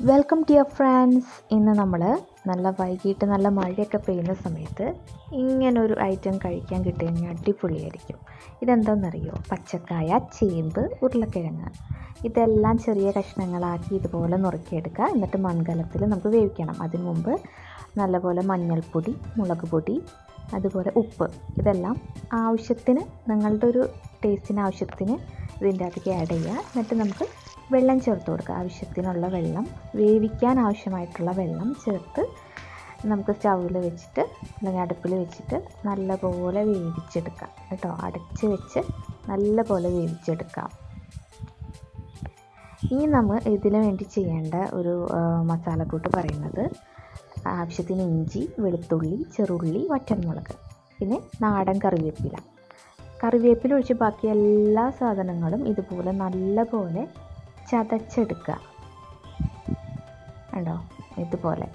Welcome to dear friends ഇന്ന് നമ്മൾ നല്ല വൈകിട്ട് നല്ല മഴയൊക്കെ പെയ്യുന്ന സമയത്ത് ഇങ്ങനൊരു ഐറ്റം കഴിക്കാൻ കിട്ടിക്കഴിഞ്ഞാൽ അടിപൊളിയായിരിക്കും. ഇതെന്താണെന്നറിയോ പച്ചക്കായ ചേമ്പ് ഉരുളക്കിഴങ്ങ്. ഇതെല്ലാം ചെറിയ കഷ്ണങ്ങളാക്കി ഇതുപോലെ നുറുക്കിയെടുക്കുക. എന്നിട്ട് മൺകലത്തിൽ നമുക്ക് വേവിക്കണം. അതിന് മുമ്പ് നല്ലപോലെ മഞ്ഞൾപ്പൊടി മുളക് പൊടി അതുപോലെ ഉപ്പ്. ഇതെല്ലാം ആവശ്യത്തിന് നിങ്ങളുടെ ഒരു ടേസ്റ്റിന് ആവശ്യത്തിന് ഇതിന്റെ അകത്തേക്ക് ആഡ് ചെയ്യുക. എന്നിട്ട് നമുക്ക് വെള്ളം ചേർത്ത് കൊടുക്കുക. ആവശ്യത്തിനുള്ള വെള്ളം വേവിക്കാൻ ആവശ്യമായിട്ടുള്ള വെള്ളം ചേർത്ത് നമുക്ക് സ്റ്റൗവിൽ വെച്ചിട്ട് അല്ലെങ്കിൽ അടുപ്പിൽ വെച്ചിട്ട് നല്ലപോലെ വേവിച്ചെടുക്കാം. കേട്ടോ അടച്ച് വെച്ച് നല്ലപോലെ വേവിച്ചെടുക്കാം. ഇനി നമ്മൾ ഇതിന് വേണ്ടി ചെയ്യേണ്ട ഒരു മസാലക്കൂട്ട് പറയുന്നത് ആവശ്യത്തിന് ഇഞ്ചി വെളുത്തുള്ളി ചെറുള്ളി വറ്റൻമുളക് പിന്നെ നാടൻ കറിവേപ്പില. കറിവേപ്പില ഒഴിച്ച് ബാക്കി എല്ലാ സാധനങ്ങളും ഇതുപോലെ നല്ലപോലെ ചതച്ചെടുക്കുക. കണ്ടോ? ഇതുപോലെ.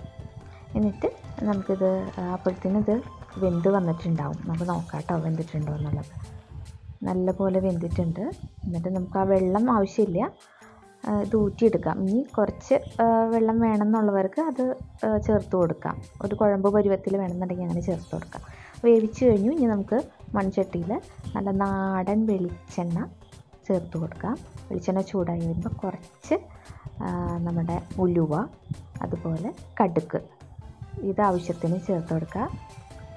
എന്നിട്ട് നമുക്കിത് ഇത് വെന്ത് വന്നിട്ടുണ്ടാവും. നമുക്ക് നോക്കാം കേട്ടോ വെന്തിട്ടുണ്ടോ എന്നുള്ളത്. നല്ലപോലെ വെന്തിട്ടുണ്ട്. എന്നിട്ട് നമുക്ക് ആ വെള്ളം ആവശ്യമില്ല. ഇത് ഊറ്റിയെടുക്കാം. ഇനി കുറച്ച് വെള്ളം വേണമെന്നുള്ളവർക്ക് അത് ചേർത്ത് കൊടുക്കാം. ഒരു കുഴമ്പ് പരുവത്തിൽ വേണമെന്നുണ്ടെങ്കിൽ അങ്ങനെ ചേർത്ത് കൊടുക്കാം. വേവിച്ച് കഴിഞ്ഞു. ഇനി നമുക്ക് മൺചട്ടിയിൽ നല്ല നാടൻ വെളിച്ചെണ്ണ ചേർത്ത് കൊടുക്കാം വെളിച്ചെണ്ണ ചൂടായി വരുമ്പോൾ കുറച്ച് നമ്മുടെ ഉലുവ അതുപോലെ കടുക്ക് ഇത് ആവശ്യത്തിന് ചേർത്ത് കൊടുക്കുക.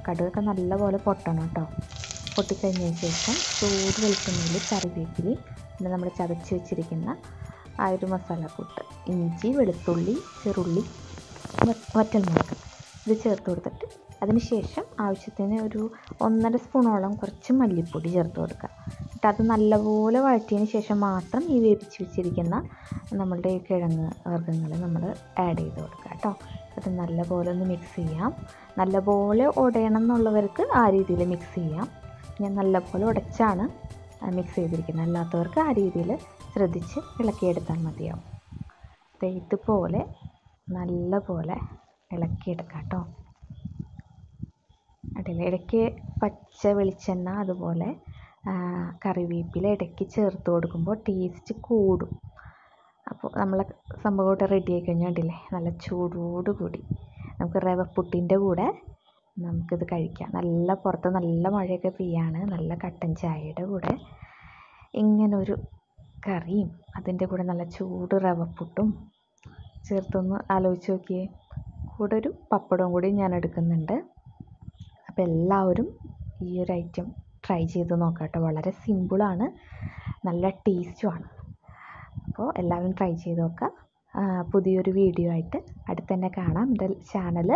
കടുകൊക്കെ നല്ലപോലെ പൊട്ടണം കേട്ടോ. പൊട്ടിക്കഴിഞ്ഞതിന് ശേഷം ചൂട് വെളിച്ചെണ്ണയിൽ കറിവേപ്പിലി പിന്നെ നമ്മൾ ചതച്ച് വെച്ചിരിക്കുന്ന ആ ഒരു മസാലക്കൂട്ട് ഇഞ്ചി വെളുത്തുള്ളി ചെറുള്ളി വറ്റൽമുളക്. ഇത് ചേർത്ത് കൊടുത്തിട്ട് അതിന് ശേഷം ആവശ്യത്തിന് ഒരു ഒന്നര സ്പൂണോളം കുറച്ച് മല്ലിപ്പൊടി ചേർത്ത് കൊടുക്കുക. എന്നിട്ട് അത് നല്ലപോലെ വഴറ്റിയതിന് ശേഷം മാത്രം ഈ വേവിച്ച് വെച്ചിരിക്കുന്ന നമ്മളുടെ കിഴങ്ങ് വർഗങ്ങൾ നമ്മൾ ആഡ് ചെയ്ത് കൊടുക്കുക കേട്ടോ. അത് നല്ലപോലെ ഒന്ന് മിക്സ് ചെയ്യാം. നല്ലപോലെ ഉടയണം എന്നുള്ളവർക്ക് ആ രീതിയിൽ മിക്സ് ചെയ്യാം. ഞാൻ നല്ലപോലെ ഉടച്ചാണ് മിക്സ് ചെയ്തിരിക്കുന്നത്. അല്ലാത്തവർക്ക് ആ രീതിയിൽ ശ്രദ്ധിച്ച് ഇളക്കിയെടുത്താൽ മതിയാവും. ഇതുപോലെ നല്ലപോലെ ഇളക്കിയെടുക്കാം കേട്ടോ. അതിൽ ഇടയ്ക്ക് പച്ച വെളിച്ചെണ്ണ അതുപോലെ കറിവേപ്പില ഇടയ്ക്ക് ചേർത്ത് കൊടുക്കുമ്പോൾ ടേസ്റ്റ് കൂടും. അപ്പോൾ നമ്മളെ സംഭവം റെഡി ആയി കഴിഞ്ഞാൽ കണ്ടില്ലേ? നല്ല ചൂടോട് കൂടി. നമുക്ക് റവ റവപ്പുട്ടിന്റെ കൂടെ നമുക്കിത് കഴിക്കാം. നല്ല പുറത്ത് നല്ല മഴയൊക്കെ പെയ്യാണ്. നല്ല കട്ടൻ ചായയുടെ കൂടെ. ഇങ്ങനൊരു കറിയും അതിന്റെ കൂടെ നല്ല ചൂട് റവപ്പുട്ടും ചേർത്തൊന്ന് ആലോചിച്ച് നോക്കിയേ. കൂടെ ഒരു പപ്പടവും കൂടി ഞാൻ എടുക്കുന്നുണ്ട്. അപ്പോൾ എല്ലാവരും ഈ ഒരു ഐറ്റം ട്രൈ ചെയ്ത് നോക്കാം കേട്ടോ വളരെ സിമ്പിളാണ് നല്ല ടേസ്റ്റുമാണ് അപ്പോൾ എല്ലാവരും ട്രൈ ചെയ്ത് നോക്കുക പുതിയൊരു വീഡിയോ ആയിട്ട് അടുത്ത് തന്നെ കാണാം. എന്റെ ചാനൽ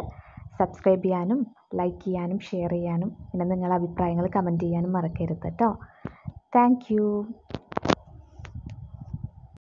സബ്സ്ക്രൈബ് ചെയ്യാനും ലൈക്ക് ചെയ്യാനും ഷെയർ ചെയ്യാനും പിന്നെ നിങ്ങളുടെ അഭിപ്രായങ്ങൾ കമന്റ് ചെയ്യാനും മറക്കരുത് കേട്ടോ താങ്ക്